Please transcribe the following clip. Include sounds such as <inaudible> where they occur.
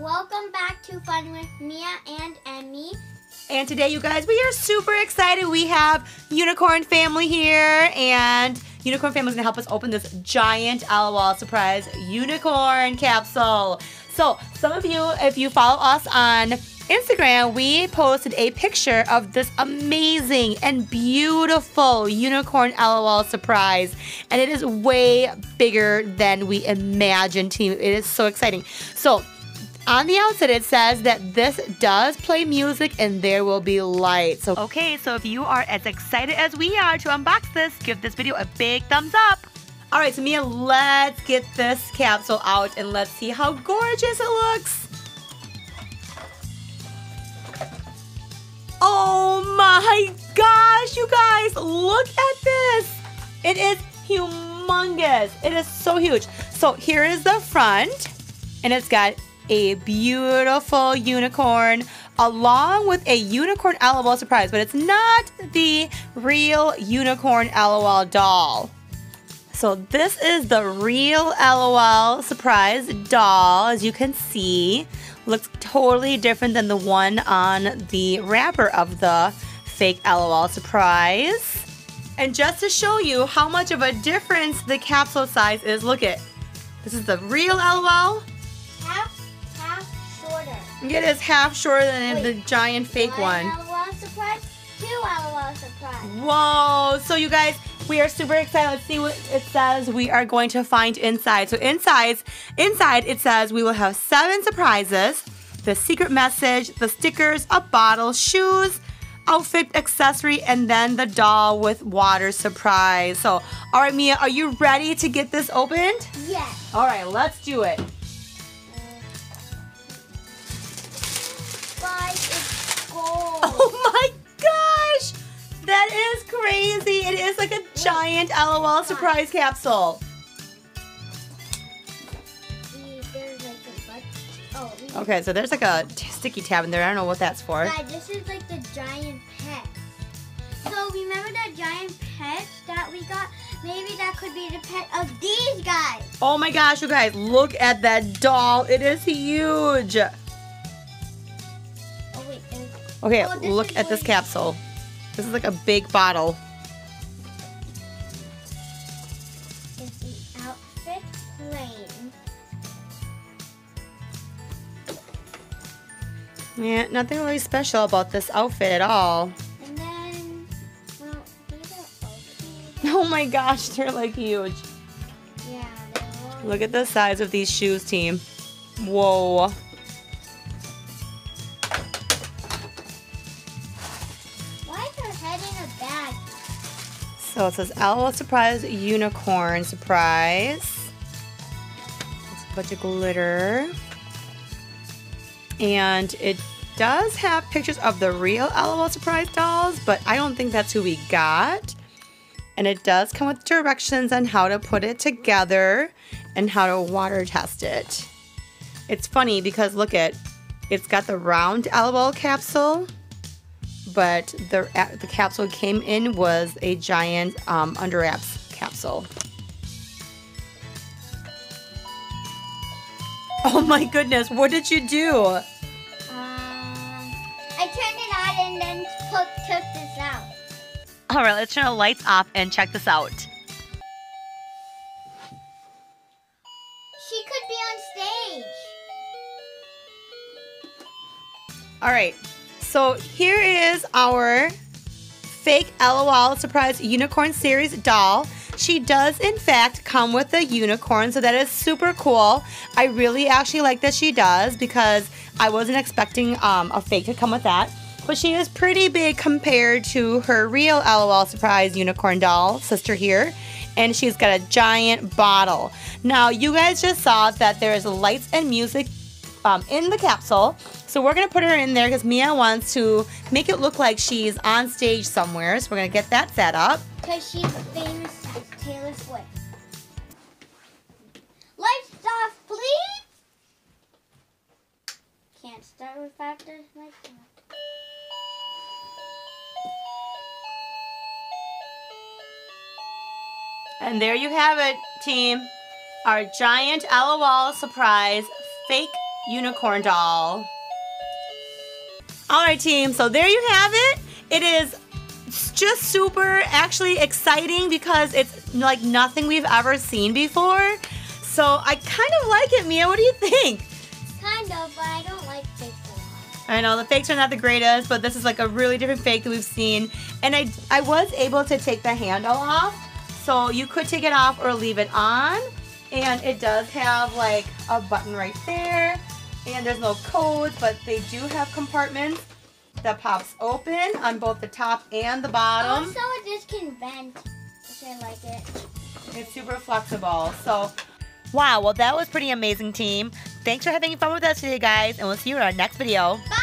Welcome back to Fun with Miya and Emmi. And today, you guys, we are super excited. We have Unicorn Family here, and Unicorn Family is gonna help us open this giant LOL surprise unicorn capsule. So, some of you, if you follow us on Instagram, we posted a picture of this amazing and beautiful unicorn LOL surprise, and it is way bigger than we imagined. Team, it is so exciting. So on the outset, it says that this does play music and there will be light. So, okay, so if you are as excited as we are to unbox this, give this video a big thumbs up. All right, so Miya, let's get this capsule out and let's see how gorgeous it looks. Oh my gosh, you guys, look at this. It is humongous. It is so huge. So here is the front, and it's got a beautiful unicorn along with a unicorn LOL surprise, but it's not the real unicorn LOL doll. So this is the real LOL surprise doll, as you can see. Looks totally different than the one on the wrapper of the fake LOL surprise. And just to show you how much of a difference the capsule size is, look at. This is the real LOL. Half shorter. It is half shorter than Wait, the giant fake one. LOL surprise, two surprise. Whoa! So you guys, we are super excited. Let's see what it says we are going to find inside. So inside, inside it says we will have seven surprises, the secret message, the stickers, a bottle, shoes, outfit, accessory, and then the doll with water surprise. So, all right, Miya, are you ready to get this opened? Yes. All right, let's do it. It is like a giant LOL surprise capsule. See, there's like a butt. Oh, we- Okay, so there's like a sticky tab in there. I don't know what that's for. Guys, this is like the giant pet. So remember that giant pet that we got? Maybe that could be the pet of these guys. Oh my gosh, you guys, look at that doll. It is huge. Oh wait, Okay, Oh, look at this capsule. This is like a big bottle. Yeah, nothing really special about this outfit at all. And then, well, these are okay. Oh my gosh, they're like huge. Yeah, they're. Look at the size of these shoes, team. Whoa. Why is her head in a bag? So it says LOL Surprise Unicorn Surprise. It's a bunch of glitter. And it does have pictures of the real LOL Surprise dolls, but I don't think that's who we got. And it does come with directions on how to put it together and how to water test it. It's funny because look at it's got the round LOL capsule but the the capsule came in was a giant um, under wraps capsule. Oh my goodness! What did you do? <laughs> All right, let's turn the lights off and check this out. She could be on stage. All right, so here is our fake LOL Surprise Unicorn Series doll. She does, in fact, come with a unicorn, so that is super cool. I really actually like that she does because I wasn't expecting um, a fake to come with that. But she is pretty big compared to her real LOL Surprise Unicorn doll, sister here. And she's got a giant bottle. Now, you guys just saw that there's lights and music um, in the capsule. So we're gonna put her in there because Miya wants to make it look like she's on stage somewhere. So we're gonna get that set up. Because she's famous as Taylor Swift. Lights off, please. Can't start with factors like that. And there you have it, team. Our giant LOL surprise fake unicorn doll. All right, team. So there you have it. It is just super actually exciting because it's like nothing we've ever seen before. So I kind of like it, Miya. What do you think? Kind of, but I don't like lot. I know the fakes are not the greatest, but this is like a really different fake that we've seen. And I, I was able to take the handle off. So you could take it off or leave it on. And it does have like a button right there. And there's no codes, but they do have compartments that pops open on both the top and the bottom. Also, it just can bend, which I like it. It's super flexible. So, wow, well, that was pretty amazing, team. Thanks for having fun with us today, guys, and we'll see you in our next video. Bye!